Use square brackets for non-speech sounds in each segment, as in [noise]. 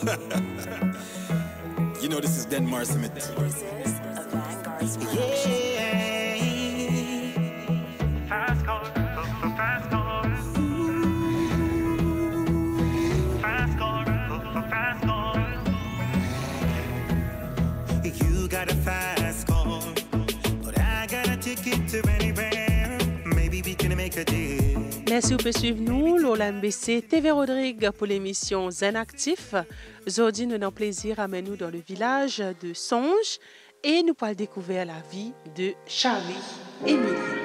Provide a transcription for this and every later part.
[laughs] you know this is Denmark Summit. This is a Vanguard's. Fast fast car. You got a fast car, but I got a ticket to anywhere. Merci ou peut suivre nous, Lola MBC, TV Rodrigue pour l'émission Zen Actif. Nous avons plaisir à nous dans le village de Songe et nous pourrons découvrir la vie de Charlie Émilie.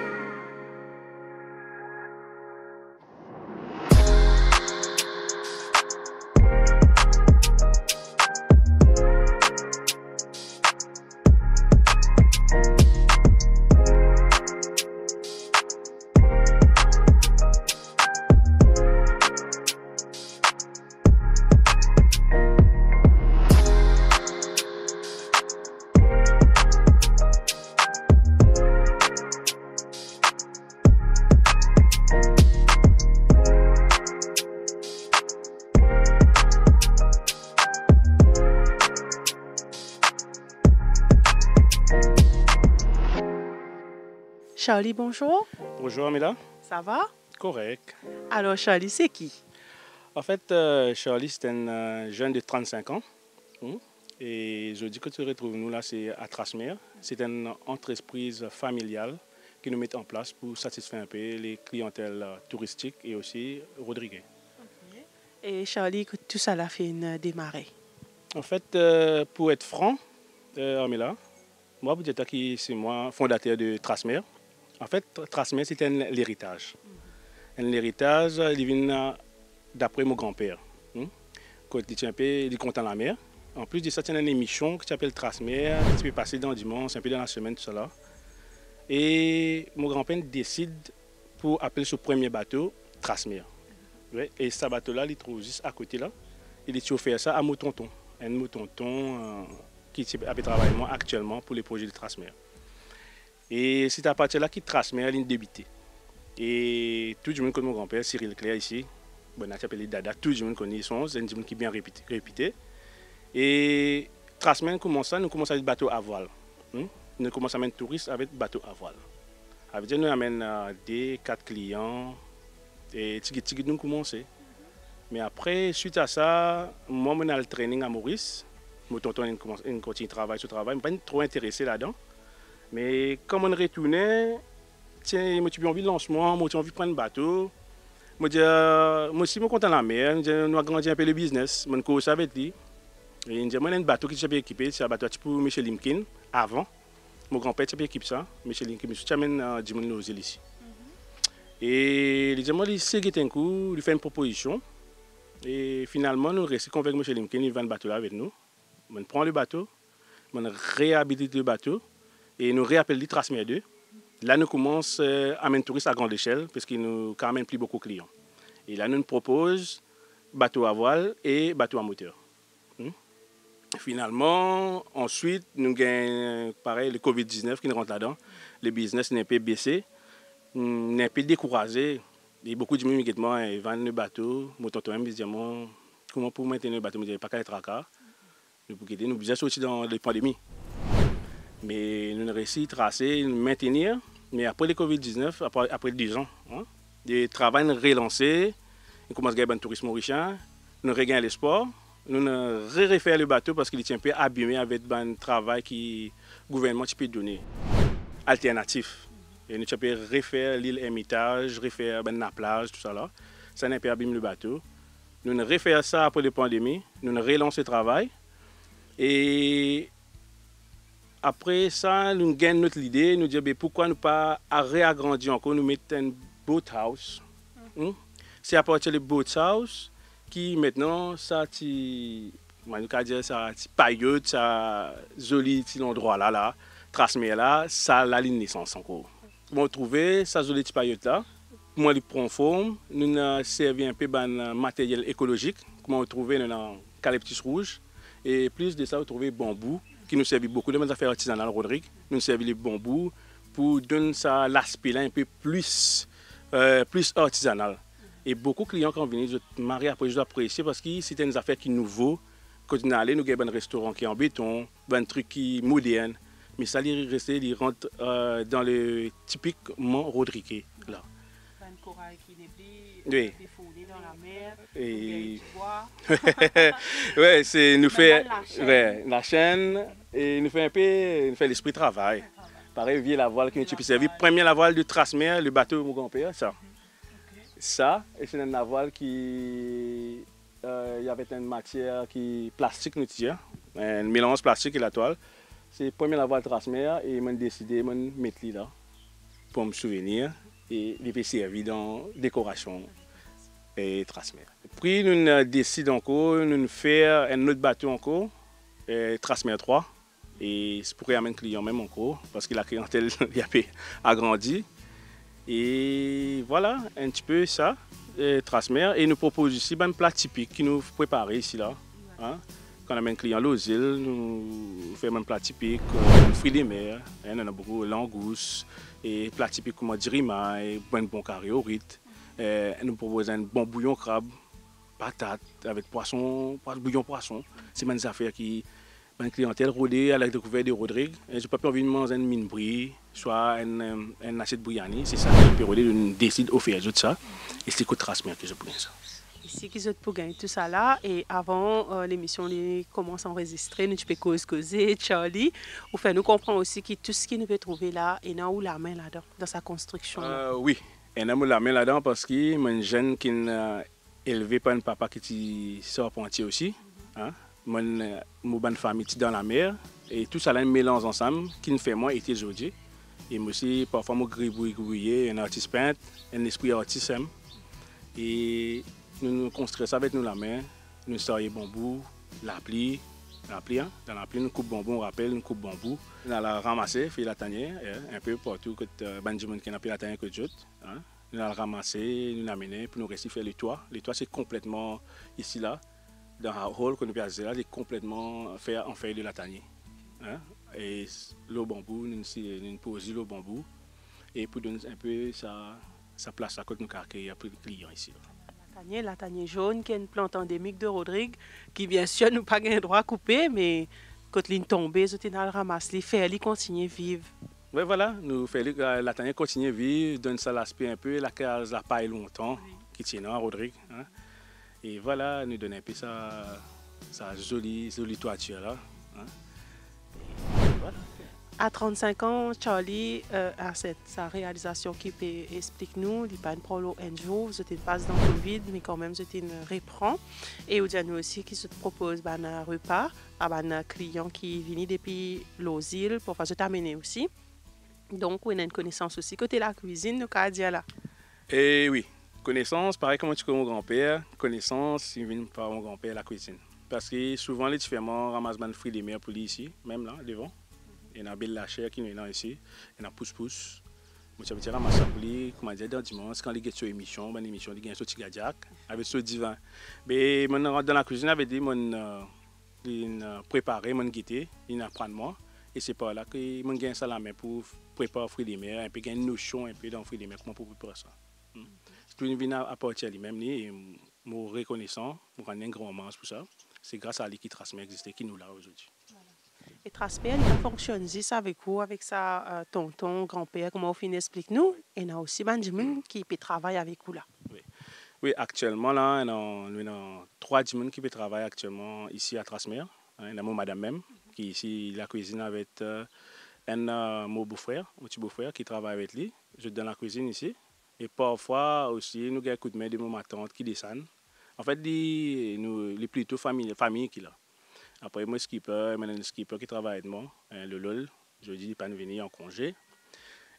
Charlie, bonjour. Bonjour Amila. Ça va? Correct. Alors, Charlie, c'est qui? En fait, euh, Charlie, c'est un euh, jeune de 35 ans. Hmm. Et je dis que tu retrouves nous là, c'est à Trasmer. C'est une entreprise familiale qui nous met en place pour satisfaire un peu les clientèles euh, touristiques et aussi Rodriguez. Et Charlie, que tout ça l'a fait une démarrer. En fait, euh, pour être franc, Amila, moi, vous dites que c'est moi, fondateur de Trasmer. En fait, Trasmer, c'est un l'héritage. Un héritage, il vient d'après mon grand-père. Hmm? Quand il est content la mer. En plus de ça, il y a une émission qui s'appelle Trasmer, qui peut passer dans le dimanche, un peu dans la semaine, là. Et mon grand-père décide pour appeler ce premier bateau Trasmer. Ouais, et ce bateau-là, il trouve juste à côté là. Il est offert ça à mon tonton. Un de mon tonton euh, qui moi actuellement pour les projets de Trasmer. Et c'est à partir de là qu'il Trasmer il débuté. Et tout le monde connaît mon grand-père, Cyril Claire ici. Bon, on appelé Dada, tout le monde connaît son, c'est un monde qui est bien répété. répété. Et Trasmer commence ça, nous commençons avec bateau à voile. Hmm? Nous commençons à amener touristes avec bateau à voile. Ça veut dire nous amène euh, des quatre clients et tigui tigui nous commençons. Mais après, suite à ça, moi, on a le training à Maurice. Mon tonton, continue de travailler sur le travail. Je ne suis pas trop intéressé là-dedans. Mais comme on retournait, tiens, moi, tu as envie de lancement, moi, tu as envie de prendre un bateau. Moi, dis, euh, moi aussi, je suis content de la mer. Je dis, nous avons grandi un peu le business. Je commence avec lui. Et il dit, moi, j'ai un bateau qui est équipé. C'est un bateau pour Michel Limkin, avant. Mon grand-père était équipé ça. Michel Limkin, je suis amène à Dimon aux îles ici. Et il dit, moi, il s'est un coup, il fait une proposition. Et finalement, nous restons convaincus avec M. Limkin, il vend le bateau là avec nous. On prend le bateau, on réhabilite le bateau et nous réappelons les Trasmer 2. Là, nous commençons euh, à amener touristes à grande échelle parce qu'il nous quand même plus beaucoup de clients. Et là, nous nous proposons bateau à voile et bateau à moteur. Hmm? Finalement, ensuite, nous gagnons pareil le Covid-19 qui nous rentre là-dedans. Le business n'est pas baissé, Hmm, n'est pas découragé. A beaucoup de gens qui me vendent le bateau. Mon tonton me dit comment pour maintenir le bateau Je ne pas qu'à être à cas. Nous pouvons nous bien sortir dans la pandémie. Mais nous avons réussi à tracer, à maintenir. Mais après le Covid-19, après, après 10 ans, hein, le travail nous relancé. On commence à gagner le tourisme mauricien. Nous regagnons l'espoir. Nous avons refait le bateau parce qu'il est un peu abîmé avec le travail que le gouvernement peut donner. Alternatif. Nous avons refaire l'île Hermitage, refaire ben, la plage, tout ça là. Ça n'a pas abîmé le bateau. Nous avons refait ça après la pandémie. Nous avons relancé le travail. Et après ça, nous gagnons notre idée. Nous disons ben, pourquoi ne pas réagrandir encore, nous mettre un boat house. Hmm? C'est à partir du boat house qui maintenant, ça, moi, nous dire ça, tu paillote, ça, joli petit endroit là, là, Trasmer là, ça, la ligne naissance encore. Bon, trouver ça, joli petit paillote là. Moi, il prend forme. Nous avons servi un peu de matériel écologique. Comment on trouve dans calyptus rouge. Et plus de ça, on trouve bambou, qui nous servait beaucoup de mes affaires artisanales, Rodrigue. Nous servons les bambous pour donner ça l'aspect un peu plus, euh, plus artisanal. Et beaucoup de clients qui ont venu, je marier après, je apprécier parce que c'était une affaire qui est nouveau. quand on allait, nous avons un restaurant qui est en béton, un truc qui est moderne. Mais ça, il reste, il rentre euh, dans le typiquement Rodrigue, là. Oui. Dans la mer, Et- [laughs] ouais, c'est nous fait la chaîne. ouais, la chaîne et nous fait un peu nous fait l'esprit travail. Pareil, vieux la voile qui nous servi. Premier la voile de Trasmer, le bateau de mon grand-père, ça. Ça, et c'est une voile qui euh, il y avait une matière qui plastique nous tire, un mélange plastique et la toile. C'est premier la voile Trasmer et j'ai décidé de mettre là pour me souvenir et il peut servir dans décoration et Trasmer. Puis nous euh, décidons encore de faire un autre bateau encore, euh, Trasmer 3. Et c'est pour amener un client même encore, parce que la clientèle [laughs] a peu agrandi. Et voilà, un petit peu ça, euh, Trasmer. Et nous propose ici ben, un plat typique qui nous prépare ici là. Hein. Quand on a un client aux îles, nous faisons un plat typique, euh, fruits de mer, hein, on a beaucoup de langoustes, et plat typique comme dirima, et un bon carré au rite. Euh, nous proposons un bon bouillon crabe, patate avec poisson, bouillon poisson. C'est une affaire qui une clientèle rodée à la découverte de Rodrigue. Je peux pas envie de manger une mine brie, soit un, euh, un assiette bouillani. C'est ça rodé, je décide d'offrir tout ça. Et c'est que Trasmer que je prends ça. Ici, qui pour gagner tout ça là. Et avant euh, l'émission commence à enregistrer, nous tu peux cause causer, Charlie. Ou faire nous comprendre aussi que tout ce qui nous peut trouver là, et dans où la main là-dedans, dans sa construction. Euh, oui, et a la main là-dedans parce que je jeune qui est élevé par un papa qui est charpentier aussi. Hein? Euh, mon bonne famille dans la mer. Et tout ça là, mélange ensemble qui nous fait moi été aujourd'hui. Et moi aussi, parfois, moi, gribouille, un artiste peintre, un esprit artiste. hein. Et nous nous construisons ça avec nous la main. Nous sortons bambou, l'appli, l'appli, hein. dans l'appli, nous coupe bambou, on rappelle, nous coupe bambou. On a la ramassé, fait la tanière, hein, un peu partout, que euh, Benjamin qui n'a pas la tanière que. Hein. Nous l'avons ramassé, nous amené, puis nous à faire le toit. Le toit, c'est complètement ici, là, dans un hall qu'on a fait là, c'est complètement fait en feuille de la tanière. Hein. Et le bambou, nous nous posons le bambou, et pour donner un peu sa, sa place à côté de nous, car il y a plus de clients ici. La tanière jaune, qui est une plante endémique de Rodrigue, qui bien sûr nous pas un droit à couper, mais quand l'île tombée, nous avons ramassé, faire, elle continue à vivre. Oui, voilà, nous faisons que la tanière continue à vivre, donne ça l'aspect un peu, la case la paille longtemps, qui tient à Rodrigue. hein. Et voilà, nous donne un peu sa, sa jolie, jolie toiture là. hein. À 35 ans, Charlie euh, a cette, sa réalisation qui peut explique-nous, il a pas un problème un jour, êtes passe dans le Covid, mais quand même, êtes une reprend. Et vous nous aussi qui se propose ben, un repas à un client qui vient depuis l'Osile pour faire t'amener aussi. Donc, on a une connaissance aussi. Côté la cuisine, nous avons dire là. Et oui, connaissance, pareil comme tu connais mon grand-père, connaissance, il vient par mon grand-père la cuisine. Parce que souvent, les différents ramassent des fruits de mer pour lui ici, même là, devant. Il y a belle la chair qui est là ici, il y a pousse-pousse. Moi, ramasse ça pour lui, comment dire, dans le dimanche, quand y a une émission, une émission, il y a un petit gadiac, avec ce divin. Mais maintenant, dans la cuisine, avec dit, mon, euh, il a préparé, mon guetté, il apprend de moi. Et c'est par là que je gagne ça la main pour préparer fruits de mer, un peu une notion un peu dans fruits de mer, comment pour préparer ça. Tout vient à partir de lui-même, et mon reconnaissant, pour un grand hommage pour ça. C'est grâce à lui qui existait, qui nous l'a aujourd'hui. Et Trasper, il fonctionne avec vous, avec sa euh, tonton, grand-père, comment vous finissez, explique-nous. Et il y a aussi Benjamin qui peut travailler avec vous là. Oui, actuellement, là, on a, on a trois dimanches qui peuvent travailler actuellement ici à Trasmer. Hein, Il y a mon madame même, qui est ici la cuisine avec euh, un euh, mon beau-frère, mon petit beau-frère qui travaille avec lui. Je dans la cuisine ici. Et parfois aussi, nous avons un coup de main de mon ma tante qui descend. En fait, les, nous, plutôt famille, famille qui là. Après, moi, skipper, maintenant le skipper qui travaille avec moi, hein, le LOL, je dis, il pas nous venir en congé.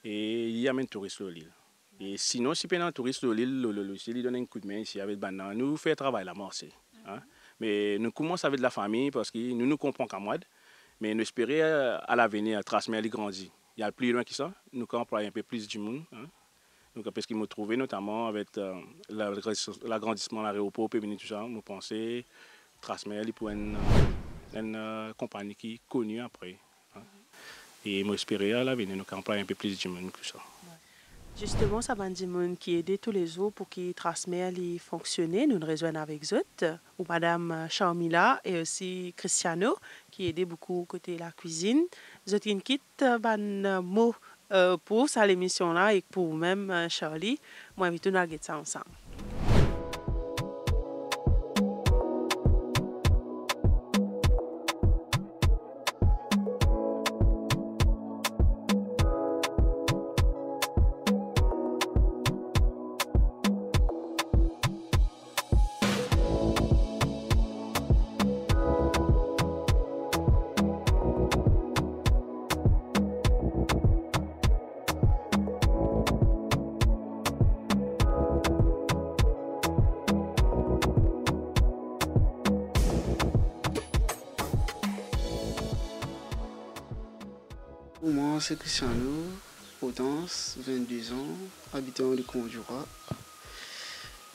Et il y a même touriste sur l'île. Et sinon, si il y a un touriste sur l'île, le LOL aussi, il donne un coup de main ici avec Banan. Nous fait travail là, Marseille. Hein. Mais nous commençons avec la famille parce que nous nous comprenons qu'à moi. Mais nous espérons à l'avenir, Trasmer, il grandit. Il y a plus loin que ça. Nous employons un peu plus du monde. Hein. Donc, parce qu'ils m'ont trouvé, notamment avec euh, l'agrandissement de l'aéroport, tout ça, nous pensons Trasmer pour une, une euh, compagnie qui est connue après. Et moi, espérer à l'avenir, nous employons un peu plus du monde que ça. Justement, ça va dire qui aide tous les jours pour qu'il transmette les fonctionner. Nous nous rejoignons avec eux, ou Madame Charmila et aussi Cristiano, qui aide beaucoup côté la cuisine. Je une quitte ban mot euh, pour ça l'émission là et pour vous-même euh, Charlie. Moi, nous à regarder ça ensemble. C'est Cristiano, Potence, 22 ans, habitant de Conjura.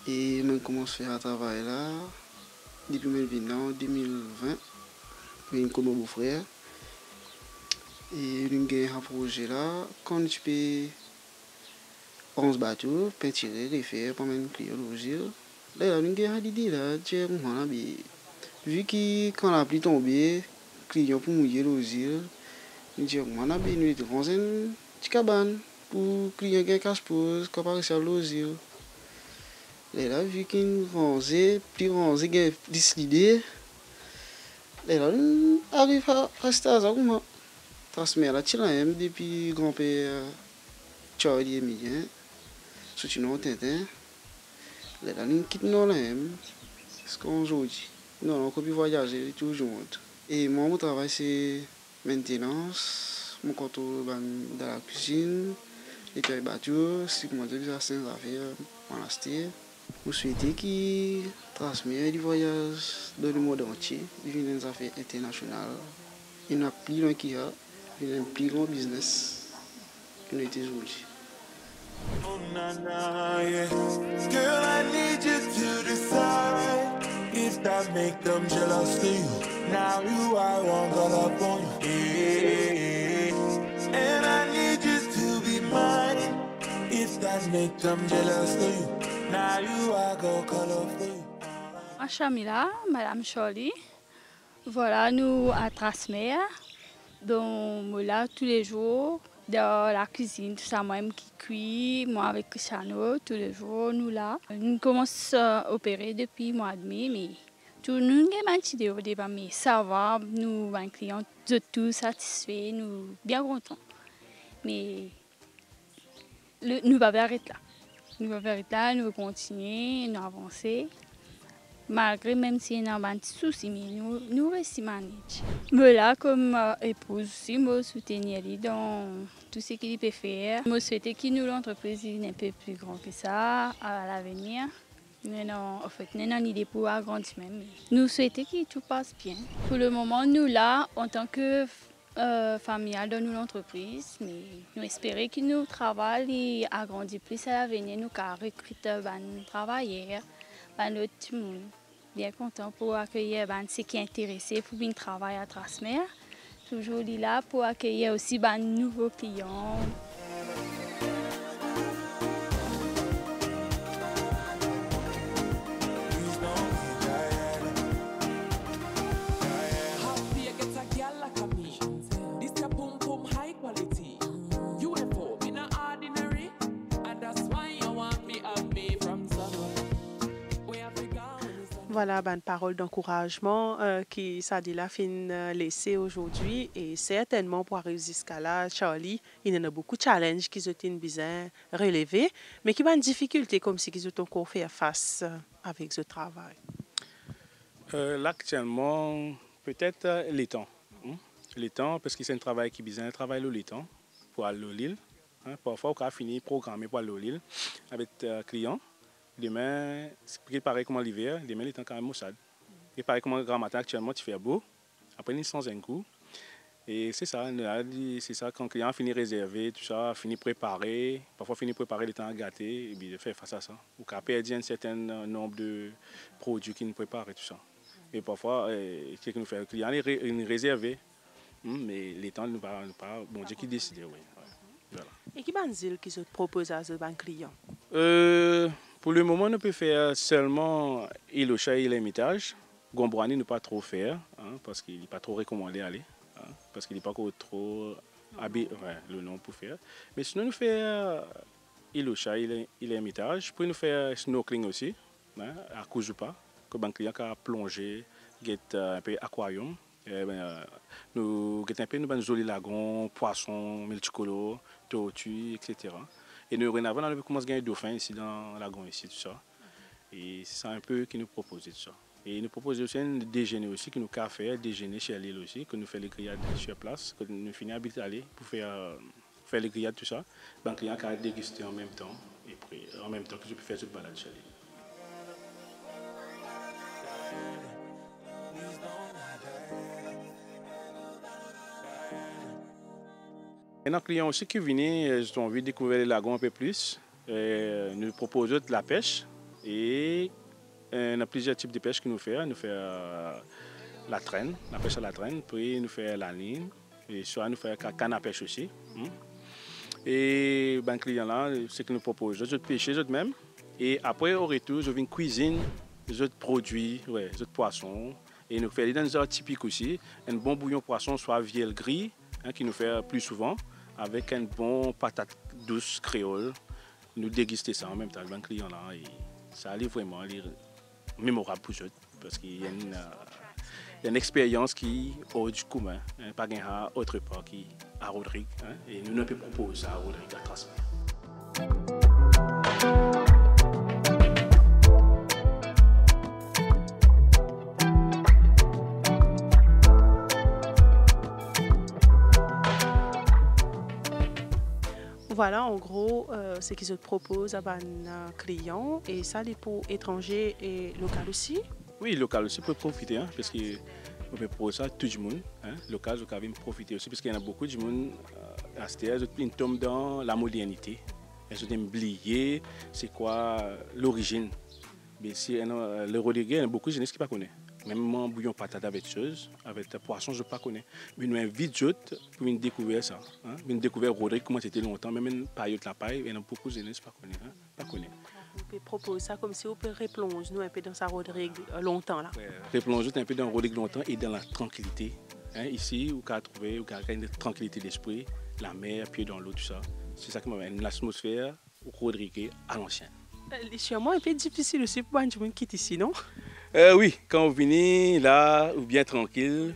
Et je commence à faire un travail là depuis 2020, avec comme mon frère. Et nous avons un projet là, quand tu peux 11 bateaux, peinturer, les faire, pour même client logir. Là, nous avons l'idée là, tu vu que quand la pluie tombée, client pour mouiller logir, Ndio mana bi nu itu konsen cikaban pour client qui cache pose comparer ça losio. Les là vu qu'il range plus range que décidé. Les là arrive à rester à ça comment transmettre la tira même depuis grand-père Charlie Emilien soutien Tintin. Les là nous quitte non là même ce qu'on joue. Non, on peut voyager toujours. Et moi mon travail c'est maintenance, mon contour dans la cuisine, les terres bateaux, si moi je à Saint-Xavier, monastère. Je souhaite qu'il transmette du voyage dans le monde entier, d'une affaires internationales. Il n'y a plus loin qu'il y a, il y a un plus grand business que nous était aujourd'hui. Oh, na, na, yeah. Girl, I need you to decide if that make them jealous to you. Now you, I want girl up on you. And I need you to be mine if that make them jealous to you. Now you, I go call up for Madame Charlie. Voilà, nous à Trasmer. Donc, là, tous les jours, dans la cuisine, tout ça, moi-même qui cuit, moi avec Cristiano, tous les jours, nous là. Nous commençons à opérer depuis mois de mai, mais nous avons mais ça va, nous, un client, de tout satisfait, nous bien contents. Mais le, nous ne arrêter là. Nous ne arrêter là, nous continuer, nous avancer. Malgré même si y a un petit souci, mais nous, nous restons manage. Mais là, comme euh, épouse aussi, moi, soutenir dans tout ce qu'il peut faire. Moi, souhaite que nous, l'entreprise, soit un peu plus grand que ça à l'avenir. Nous avons en fait, nous idée pour agrandir même. Nous souhaitons que tout passe bien. Pour le moment, nous là, en tant que euh, familiale dans nous l'entreprise, mais nous espérons que nous travaillons et plus à l'avenir, nous car recruter des travailleurs, des autres monde. Bien content pour accueillir ben, ceux qui sont intéressés pour venir travailler à Trasmer. Toujours là pour accueillir aussi ben, nouveaux clients. Voilà ben, une parole d'encouragement euh, qui Sadila fin euh, laissée aujourd'hui et certainement pour arriver jusqu'à là, Charlie, il y en a beaucoup de challenges qu'ils ont besoin de relever, mais qui ont une difficulté comme si qu'ils ont encore fait face euh, avec ce travail. Euh, actuellement, peut-être euh, les temps. hein. Les temps, parce que c'est un travail qui besoin de travailler le temps pour aller au Lille. hein. Parfois, on a fini programmé pour aller au Lille avec un client. Demain, c'est pareil comme l'hiver, demain, il est quand même maussade. Et pareil comme le grand matin, actuellement, tu fais beau. Après, il sans un coup. Et c'est ça, c'est ça, quand le client finit réservé, tout ça, finit préparé, parfois finit préparé le temps à gâter, et bien de faire face à ça. Ou qu'à perdre un certain nombre de produits qu'il nous prépare et tout ça. Et parfois, euh, ce que nous fait le client est ré- il est réservé, Hum, mais les temps ne va pas, bon Dieu qui décide, oui. Voilà. Et qui banzil qui se propose à ce client? Euh, pour le moment, on peut faire seulement Ilocha et l'imitage. Gombrani ne pas trop faire, hein, parce qu'il n'est pas trop recommandé d'aller, hein, parce qu'il n'est pas trop habillé, le nom pour faire. Mais sinon, nous faisons Ilocha et l'imitage. Puis nous faisons snorkeling aussi, hein, à Kujupa, que le client a plongé, get euh, un peu aquarium. Eh ben, euh, nous un peu nous jolis lagons, poissons, multicolores, tortues, etc. Et nous, dorénavant, on commence à gagner dauphins ici dans lagon, ici, tout ça. Et c'est un peu qui nous propose tout ça. Et il nous propose aussi un déjeuner aussi, que nous fait, déjeuner chez l'île aussi, que nous faisons les grillades sur place, que nous finissons à aller pour faire, faire les grillades, tout ça. Ben, client qui a dégusté en même temps, et puis en même temps que je peux faire cette balade chez l'île. Et nos clients aussi qui viennent, ils ont envie de découvrir les lagons un peu plus. Euh, nous proposons de la pêche et euh, on a plusieurs types de pêche que nous faisons. Nous faisons euh, la traîne, la pêche à la traîne, puis nous faisons la ligne, et soit nous faisons canne à pêche aussi. hein. Et ben, client là, ce que nous proposons, je pêcher eux même. Et après, au retour, je viens cuisine les autres produits, ouais, les autres poissons. Et nous faisons des heures typiques aussi. Un bon bouillon poisson, soit vielle gris, hein, qui nous fait plus souvent, avec un bon patate douce créole. Nous déguster ça en même temps, le client là. Et ça allait vraiment aller mémorable pour eux. Parce qu'il y a une, expérience qui est hors du commun. Hein, pas à autre part qui à Rodrigue. hein, et nous ne pouvons proposer ça à Rodrigue à transmettre. Voilà, en gros, euh, ce qu'ils se proposent à un client. Et ça, les pour étrangers et local aussi. Oui, local aussi peut profiter, hein, parce que on peut proposer ça à tout le monde. Hein, local, profiter aussi, parce qu'il y en a beaucoup de monde euh, à âge, ils tombent dans la modernité. Ils ont oublié c'est quoi euh, l'origine. Mais si euh, le il y a beaucoup de jeunes qui ne connaissent pas. Même mon bouillon patate avec chose, avec poisson, je ne pas connais. Mais nous d'autres pour une découvrir ça. Hein? Une découvrir Rodrigue, comment c'était longtemps, même une la paille, il y en a beaucoup de jeunes ne connaissent hein? pas. connaissent. On peut proposer ça comme si on peut replonger nous un peu dans sa Rodrigue euh, longtemps là. Replonger un peu dans Rodrigue longtemps et dans la tranquillité. Hein? Ici, vous pouvez trouver vous pouvez une tranquillité d'esprit, la mer, pied dans l'eau, tout ça. C'est ça qui m'amène l'atmosphère Rodrigue à l'ancienne. Euh, Les sûrement un peu difficile aussi pour un monde qui est ici, non? Euh, oui, quand vous venez là, ou bien tranquille,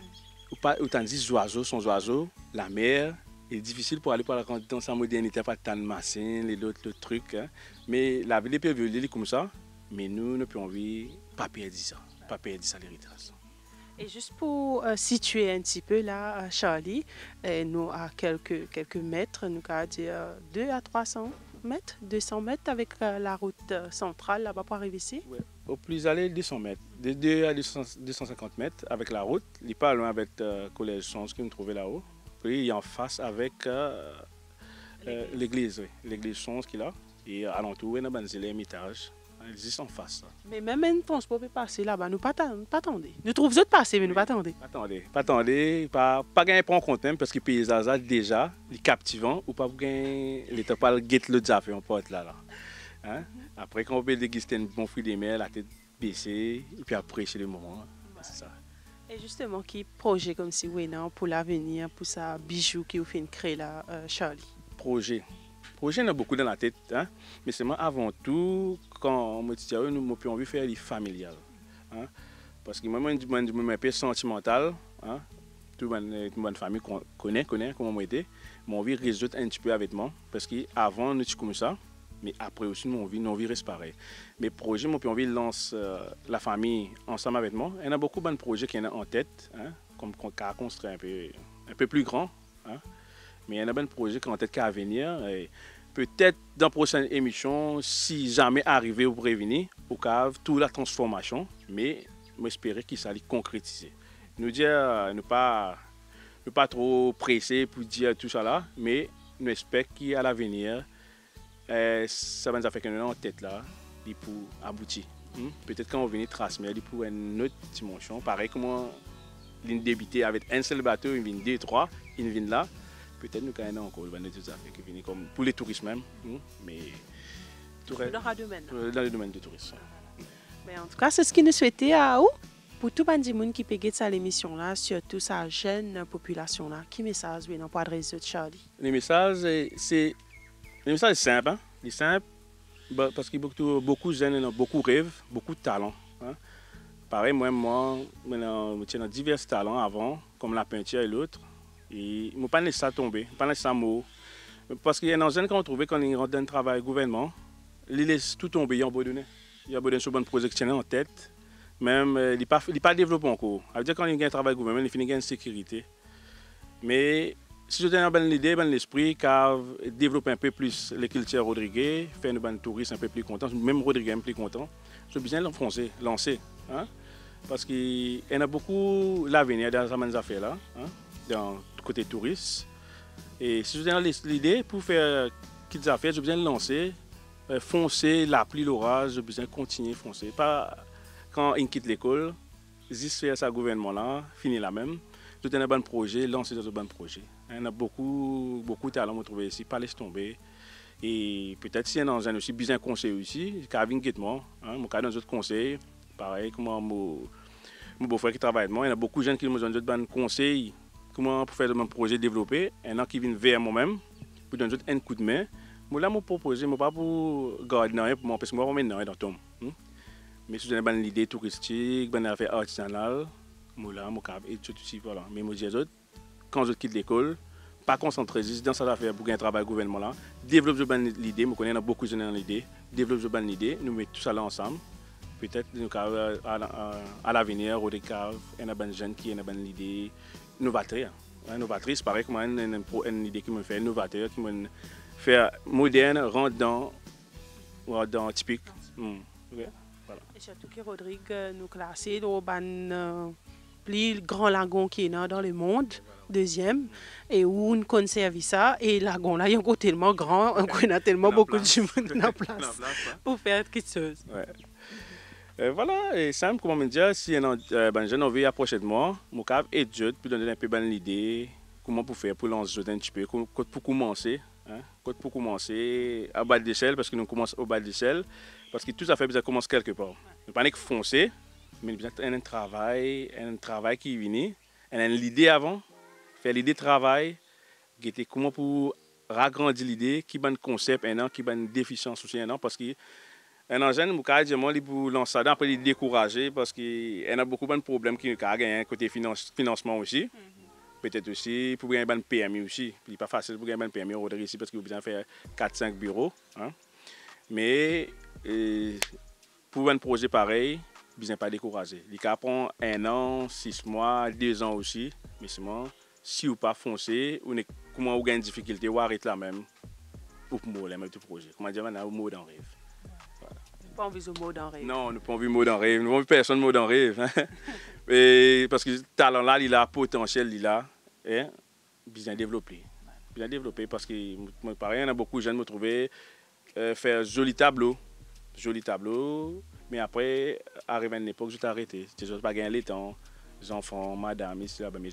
ou pas, ou tandis oiseaux sont oiseaux, la mer, est difficile pour aller pour la dans sa modernité, pas tant de machines, les autres trucs. hein. Mais la ville peut évoluer comme ça, mais nous, nous pouvons envie pas perdre ça, pas perdre ça l'héritage. Et juste pour euh, situer un petit peu là, euh, Charlie, euh, nous à quelques, quelques mètres, nous allons dire 2 à 300 mètres, 200 mètres avec euh, la route euh, centrale là-bas pour arriver ici? Au plus aller 200 mètres, de 2 à 200 250 mètres avec la route, il n'est pas loin avec le collège Sons que nous trouvons là-haut. Puis il est en face avec euh, euh, l'église, oui, l'église Sons qui est là. Et alentour, il y a un émitage. Il existe en face. Mais même un transport peut passer là-bas, nous pas attendre. Pas attendre. Nous trouvons autres passer, mais nous pas attendre. Attendez, pas attendez, pas, pas gagner pour en compte même, parce que le paysage déjà, il est captivant, ou pas gagner, l'état pas le guette le fait on porte là. là. Hein? Après, quand on peut déguster un bon fruit des mers, la tête baissée, et puis apprécier le moment. hein. C'est ça. Et justement, qui projet comme si, oui, non, pour l'avenir, pour ça bijou qui vous fait créer là, euh, Charlie? Projet. Projet, il y en a beaucoup dans la tête, hein? mais c'est moi avant tout, quand on me dit, nous envie de faire les familiales. Hein? Parce que moi, je suis un peu sentimental. Hein? Toute ma toute ma famille con- connaît, connaît comment moi été. Mon envie résoudre un petit peu avec moi. Parce qu'avant, nous étions comme ça. Mais après aussi, mon envie, nos envie reste pareil. Mes projets, mon envie de lancer euh, la famille ensemble avec moi. Il y a beaucoup de projets qui sont en tête, hein? comme qu'on construit un peu, un peu plus grand. Hein? Mais il y a plein de projets qui sont en tête qu'à venir. Peut-être dans la prochaine émission, si jamais arrivé au prévenir, au cave, toute la transformation. Mais j'espère qu'il s'allait concrétiser. Nous dire, euh, ne pas, ne pas trop presser pour dire tout ça là, mais nous espérons qu'à l'avenir, euh, ça va nous faire qu'on en tête là, pour aboutir. Hmm? Peut-être quand on vient transmettre pour une autre dimension, pareil comment l'une débité avec un seul bateau, il vient deux, trois, il vient là. Peut-être nous avons encore des affaires qui viennent comme pour les touristes même, hein, mais tout Dans le domaine. euh, dans le domaine du tourisme. Mais en tout cas, c'est ce qui nous souhaitait à où pour tout le monde qui peut ça l'émission là, surtout sa jeune population là, qui message oui, non pas adresse de Charlie? Les messages, eh, c'est les messages sont simples, hein? Les simples, bah, parce que beaucoup, beaucoup de jeunes ont beaucoup de rêves, beaucoup de talents. hein. Pareil, moi, moi, maintenant, je tiens divers talents avant, comme la peinture et l'autre. Et je ne pas laisser ça tomber, ne pas laisser ça mourir. Parce qu'il y a des jeunes qui ont trouvé quand ils rentrent dans le travail gouvernement, ils laissent tout tomber, ils ont abandonné. Ils ont abandonné projet qui en tête. Même, euh, il n'est pas, pas développé encore. Ça dire quand il y a un travail gouvernement, il finit une sécurité. Mais si je donne une bonne idée, bon esprit, car développer un peu plus les cultures Rodriguez, faire une bonne touriste un peu plus content, même Rodriguez un peu plus content, je besoin l'enfoncer, lancer. Hein? Parce qu'il y en a beaucoup l'avenir dans ces affaires-là, hein? Côté touriste. Et si je donne l'idée pour faire petites affaires, j'ai besoin de lancer, euh, foncer, la pluie, l'orage, j'ai besoin de continuer à foncer. Pas quand il quitte l'école, juste faire ça gouvernement-là, finir la même. Tout un bon projet, lancer un bon projet. Il y en a beaucoup, beaucoup de talents trouver ici, pas laisser tomber. Et peut-être si y a aussi besoin de conseils aussi, Kevin Guettement, hein, mon cas dans d'autres conseils, pareil, comment mon, mon beau-frère qui travaille avec moi, il y a beaucoup de jeunes qui me donnent d'autres bons conseils, comment pour faire mon projet développer. Il y en a qui viennent vers moi-même, pour donner un coup de main. Moi là, je propose, je pas pour garder pour moi, parce que moi, je vais dans tom. hein. Mais si j'ai une bonne idée touristique, une bonne affaire artisanale, moi là, je capable et tout aussi, voilà. Mais moi, je dis quand je quitte l'école, pas concentrer juste dans cette affaire pour gagner un travail gouvernement là. Développe une bonne idée, je connais beaucoup de gens dans l'idée. Développe une bonne idée, nous mettons tout ça là ensemble. Peut-être nous à, à, à, à l'avenir, au décave, il y a une bonne jeune qui a une bonne idée novatrice. Hein, novatrice, pareil, comme une, une, une idée qui me fait novateur, qui me fait moderne, rentre dans, dans typique. Hmm. ok, Voilà. Et surtout que Rodrigue euh, nous classé dans le euh, plus grand lagon qui est dans le monde, deuxième, et où on conserve ça. Et lagon là, il y a encore tellement grand, [laughs] on a tellement beaucoup de monde [laughs] dans la place pour faire quelque chose. Ouais. Euh, voilà, et simple, comment me dire, si un euh, ben, jeune envie approcher de moi, mon cap et Dieu, puis donner un peu bonne idée, comment pour faire pour lancer un petit peu, co- pour commencer, hein, pour commencer à bas d'échelle, parce que nous commençons au bas d'échelle, parce que tout à fait besoin commence quelque part. Ne pas foncer, mais besoin un travail, un travail qui vient, un l'idée avant, faire l'idée travail, guetter comment pour agrandir l'idée, qui ban concept un an, qui ban déficience aussi un an, parce que un jeune, je dis moi, pour lancer après il est découragé parce qu'il y a beaucoup de problèmes qui ont gagné côté finance, financement aussi. Peut-être aussi pour gagner un PMI aussi. Il n'est pas facile pour gagner un PMI au ici parce qu'il faut besoin faire 4-5 bureaux. hein. Mais euh, pour un projet pareil, il ne pas décourager. Il prend un an, six mois, deux ans aussi. Mais seulement, si vous pas foncé, ne- comment vous gagnez difficulté, vous arrêtez là même. Pour mourir le projet. Comment dire, vous mourrez dans le rêve. Pas envie de mot dans rêve. Non, nous n'avons pas envie de mot dans rêve. Nous n'avons personne mot dans rêve. hein. [laughs] Et parce que ce talent-là, il a potentiel, il a hein, bien développé. Bien développé parce que, moi, pareil, il y a beaucoup de jeunes me trouvé euh, faire joli tableau. Joli tableau. Mais après, arrivé à une époque, je t'ai arrêté. Je n'ai pas gagné le temps. Les enfants, madame, ici, là-bas. Mais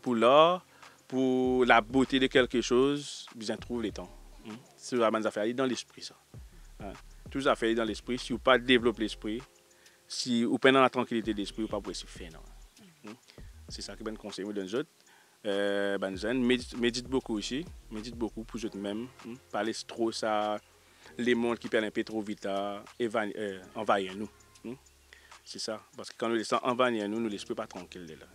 pour l'art, pour la beauté de quelque chose, bien trouve le temps. Hein. C'est la bonne affaire. Il est dans l'esprit, ça. Hein. Tout ça fait dans l'esprit. Si vous pas développer l'esprit, si vous prenez la tranquillité d'esprit, vous pas pouvoir se faire. C'est ça que ben conseil me donne autres. Euh, ben médite, beaucoup aussi, médite beaucoup pour eux même. Hmm? Pas laisser trop ça, les mondes qui perdent un peu trop vite euh, envahir nous. Hmm? C'est ça. Parce que quand nous laissons envahir nous, nous ne laissons pas tranquille là.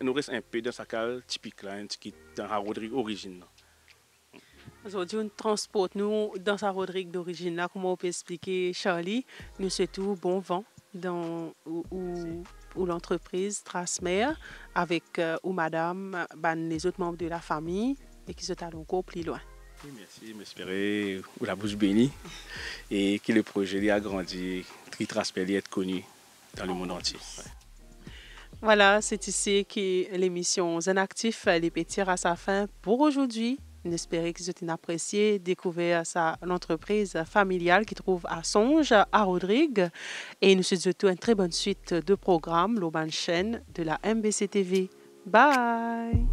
Nous restons un peu dans sa cale typique qui dans la Rodrigue origine. Aujourd'hui, on transporte nous dans sa Rodrigue d'origine là. Comment on peut expliquer, Charlie Nous souhaitons bon vent dans où, où- où l'entreprise Trasmer avec euh, ou madame, ben, les autres membres de la famille et qui se allent encore plus loin. Oui, merci, m'espérer ou la bouche bénie et que le projet lui a grandi, qu'il transpère, être connu dans le monde entier. Ouais. Voilà, c'est ici que l'émission Zen Actif les petits à sa fin pour aujourd'hui. On que vous avez apprécié, découvert sa, l'entreprise familiale qui trouve à Songe, à Rodrigue. Et nous souhaitons une très bonne suite de programmes, l'Auban chaîne de la MBC TV. Bye!